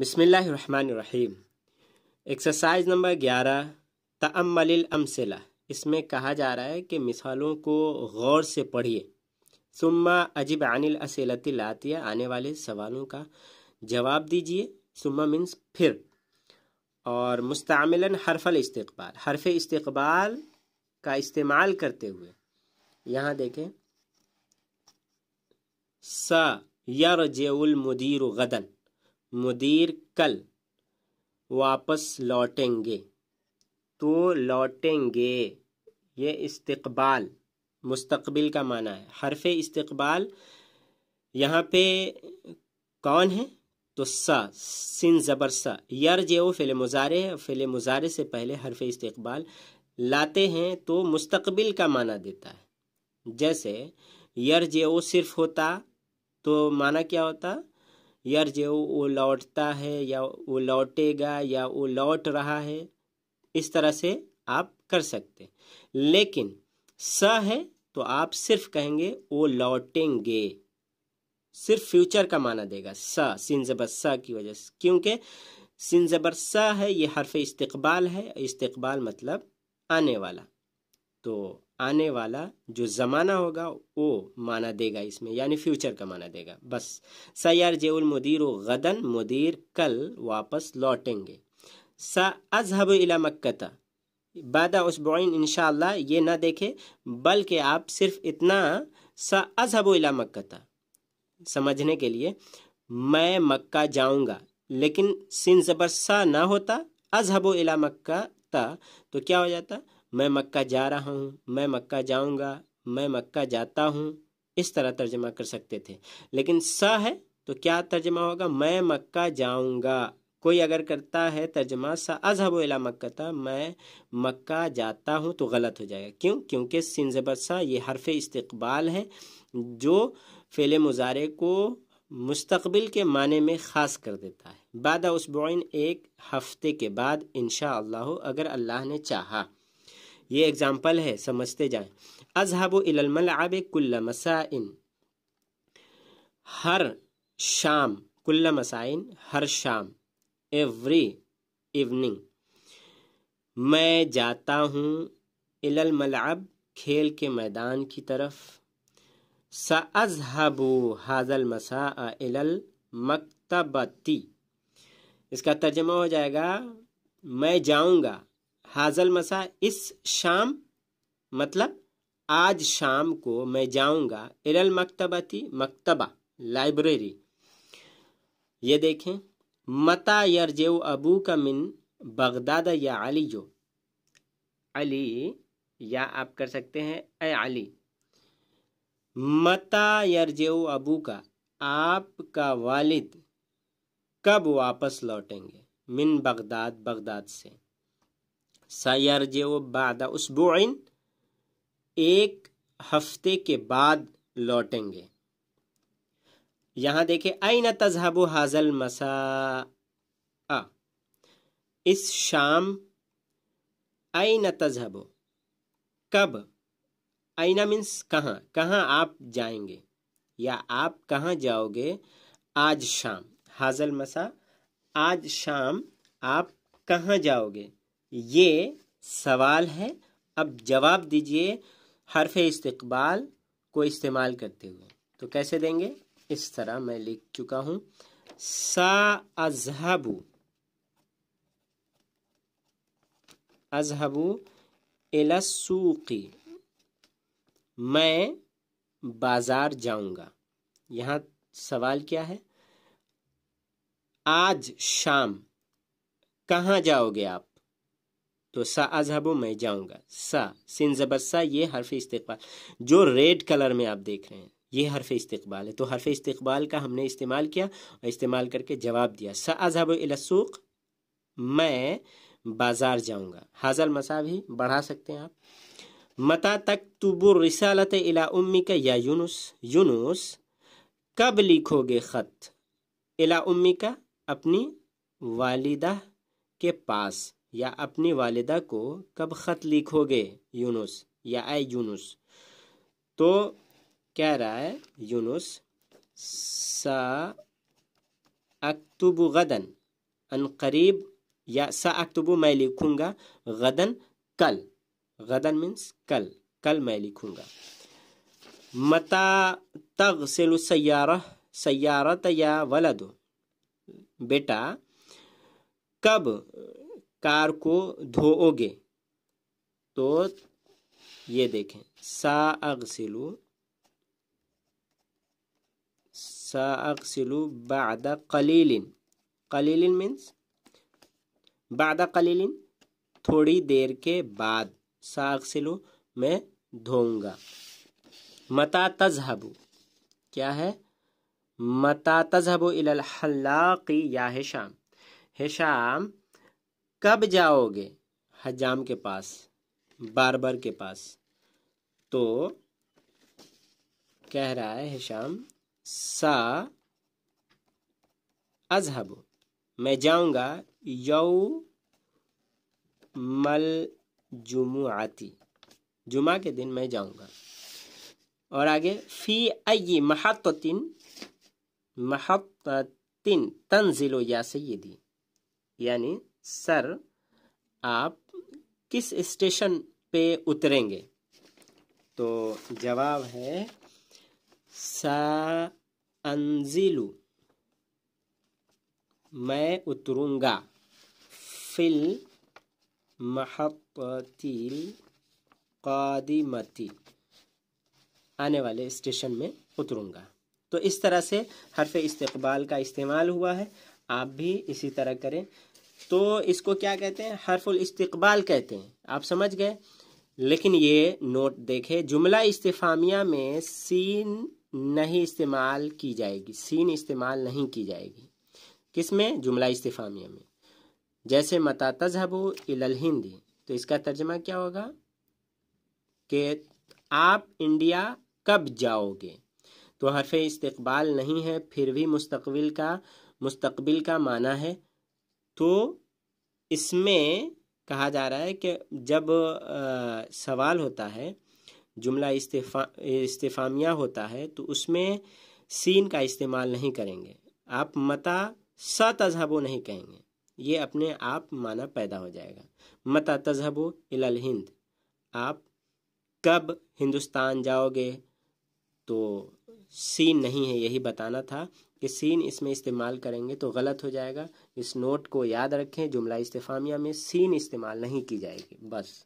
बिस्मिल्लाहिर्रहमानिर्रहीम। Exercise number ग्यारह अमसिला। इसमें कहा जा रहा है कि मिसालों को गौर से पढ़िए। सुम्मा अजिब अनिल असिलती लातिया, आने वाले सवालों का जवाब दीजिए। सुम्मा मीन्स फिर। और मुस्तमिलन हरफल इस्तकबाल। हरफ इस्तकबाल का इस्तेमाल करते हुए, यहाँ देखें। स, यरजेउल मुदीर गदन। मुदीर कल वापस लौटेंगे। तो लौटेंगे, ये इस्तकबाल, मुस्तकबिल का माना है। हरफ इस्तकबाल, यहाँ पे कौन है? तो सा, सिन ज़बर सा। यर जो फ़िल मुजारे फ़िल मुजारे से पहले हरफ इस्तकबाल। लाते हैं तो मुस्तकबिल का माना देता है। जैसे यर जो सिर्फ़ होता तो माना क्या होता? यार जो वो लौटता है या वो लौटेगा या वो लौट रहा है, इस तरह से आप कर सकते लेकिन स है तो आप सिर्फ़ कहेंगे वो लौटेंगे। सिर्फ़ फ्यूचर का माना देगा। स सिन जबर स की वजह से। क्योंकि सिन जबर स है, ये हरफ इस्तकबाल है। इस्तकबाल मतलब आने वाला। तो आने वाला जो ज़माना होगा, वो माना देगा इसमें, यानी फ्यूचर का माना देगा। बस, सयार जेउल मुदीर गदन, मुदीर कल वापस लौटेंगे। सा अजहब इला मक्कता, बादा उसबुइन इनशाला ये ना देखे, बल्कि आप सिर्फ़ इतना, सा अजहब इला मक्कता, समझने के लिए, मैं मक्का जाऊँगा, लेकिन सिन जबर सा ना होता, अजहब इला मक्का तो क्या हो जाता मैं मक्का जा रहा हूँ, मैं मक्का जाऊँगा, मैं मक्का जाता हूँ, इस तरह तर्जमा कर सकते थे। लेकिन स है तो क्या तर्जमा होगा? मैं मक्का जाऊँगा। कोई अगर करता है तर्जमा, सा अजहब इला मक्का मैं मक्का जाता हूँ तो गलत हो जाएगा। क्यों? क्योंकि सिन सा, ये हरफ इस्तकबाल है, जो फ़ेल मुजारे को मुस्तबिल के माने में ख़ास कर देता है। बाद उसबुन एक हफ़्ते के बाद इनशा अगर अल्लाह ने चाहा। ये एग्ज़ाम्पल है, समझते जाएँ। अजहबु इलमलब कुल्ल मसाइन। हर शाम, कुल्ल मसाइन, हर शाम एवरी इवनिंग मैं जाता हूँ इलल मलब खेल के मैदान की तरफ़। सअजहबु हाजल मसा मकतबती। इसका तर्जमा हो जाएगा, मैं जाऊँगा हाजल मसा, इस शाम मतलब आज शाम को मैं जाऊँगा इरल मकतबती, मकतबा, लाइब्रेरी। ये देखें, मता यरजेव अबू का मिन बगदाद या अली जो अली, या आप कर सकते हैं, ए अली। मता यरजेव अबू का आपका वालिद कब वापस लौटेंगे? मिन बगदाद बगदाद से। सयरज बादा उसबुन एक हफ़्ते के बाद लौटेंगे। यहाँ देखे न तजहबु हाजल मसा इस शाम न तजहबु? कब? आईना मीन्स कहाँ? कहाँ आप जाएँगे? या आप कहाँ जाओगे? आज शाम। हाजल मसा, आज शाम आप कहाँ जाओगे? ये सवाल है। अब जवाब दीजिए हरफ इस्तकबाल को इस्तेमाल करते हुए। तो कैसे देंगे? इस तरह मैं लिख चुका हूँ। सा अजहबू। अजहबू एलसूकी मैं बाज़ार जाऊँगा। यहाँ सवाल क्या है? आज शाम कहाँ जाओगे आप? तो सा अजहबो मैं जाऊँगा। सा, सिन जबर सा, ये हरफ इस्तकबाल। जो रेड कलर में आप देख रहे हैं, ये हरफ इस्तकबाल है। तो हरफ इस्तकबाल का हमने इस्तेमाल किया और इस्तेमाल करके जवाब दिया। सा अजहब इलसूक मैं बाज़ार जाऊँगा। हाजल मसा भी बढ़ा सकते हैं आप। मता तक तुबुर रिसालत इला उम्मी का या यूनुस यूनुस, कब लिखोगे ख़त? इला उम्मी का अपनी वालिदा के पास। या अपनी वालिदा को कब ख़त लिखोगे, यूनुस? या आए यूनुस? तो कह रहा है, यूनुस, सा अक्तुब गदन, अन करीब, या सा अक्तुबु मैं लिखूँगा, गदन, कल। गदन मीन्स कल कल मैं लिखूँगा। मता तग सेलु सैारा सैारत या वलद। बेटा, कब कार को धोओगे तो ये देखें सा अगसिलु सा अगसिलु बाद कलीलिन। कलीलिन मीन्स बाद कलीलिन, थोड़ी देर के बाद साग सिलो मैं धोऊँगा। मता तजहबू, क्या है? मता तजहबू इलल हल्लाकी या हिशाम। हिशाम कब जाओगे? हजाम के पास, बारबर के पास। तो कह रहा है हिशाम, सा अजहबू, मैं जाऊँगा यौ मल जुमुआती। जुमा के दिन मैं जाऊँगा। और आगे, फ़ी अyi महत्तिन महत्तिन तंजिलो या सैदी यानी सर, आप किस स्टेशन पे उतरेंगे? तो जवाब है सा मैं उतरूँगा। फिल महतिल कादिमती। आने वाले स्टेशन में उतरूँगा। तो इस तरह से हरफ इस्तकबाल का इस्तेमाल हुआ है। आप भी इसी तरह करें। तो इसको क्या कहते हैं? हरफुल इस्तकबाल कहते हैं। आप समझ गए? लेकिन ये नोट देखें, जुमला इस्तेफामिया में सीन नहीं इस्तेमाल की जाएगी। सीन इस्तेमाल नहीं की जाएगी। किसमें जुमला इस्तेफामिया में। जैसे मता तजहबू हिंदी। तो इसका तर्जमा क्या होगा? कि आप इंडिया कब जाओगे? तो हरफ इस्तकबाल नहीं है, फिर भी मुस्तकबिल का मुस्तकबिल का माना है। तो इसमें कहा जा रहा है कि जब आ, सवाल होता है जुमला इस्तेफा इस्तेफामिया होता है तो उसमें सीन का इस्तेमाल नहीं करेंगे। आप मता स तजहबो नहीं कहेंगे। ये अपने आप माना पैदा हो जाएगा। मता तजहबो इलल हिंद। आप कब हिंदुस्तान जाओगे तो सीन नहीं है, यही बताना था कि सीन इसमें इस्तेमाल करेंगे तो गलत हो जाएगा। इस नोट को याद रखें, जुमला इस्तेफामिया में सीन इस्तेमाल नहीं की जाएगी, बस।